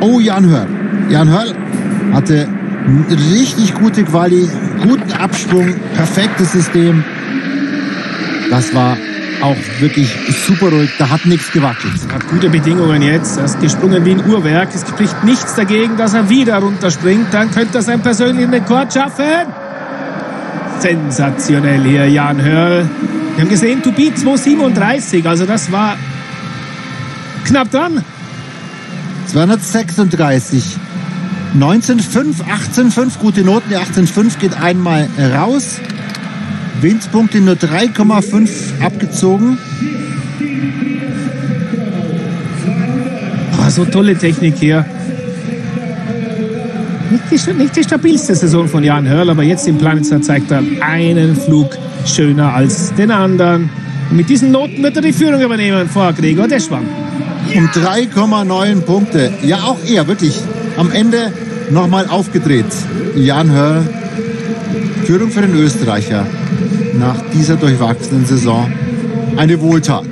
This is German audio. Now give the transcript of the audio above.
Oh, Jan Hörl. Jan Hörl hatte richtig gute Quali, guten Absprung, perfektes System. Das war auch wirklich super ruhig. Da hat nichts gewackelt. Hat gute Bedingungen jetzt. Er ist gesprungen wie ein Uhrwerk. Es spricht nichts dagegen, dass er wieder runterspringt. Dann könnte er seinen persönlichen Rekord schaffen. Sensationell hier, Jan Hörl. Wir haben gesehen, beat 237. Also das war knapp dran. 236. 19,5, 18,5, gute Noten. Die 18,5 geht einmal raus. Windpunkte nur 3,5 abgezogen. Oh, so tolle Technik hier. Nicht die, nicht die stabilste Saison von Jan Hörl, aber jetzt im Planitzer zeigt er einen Flug schöner als den anderen. Und mit diesen Noten wird er die Führung übernehmen vor Gregor Deschwang. Um 3,9 Punkte. Ja, auch er, wirklich. Am Ende nochmal aufgedreht. Jan Hörl, Führung für den Österreicher nach dieser durchwachsenen Saison. Eine Wohltat.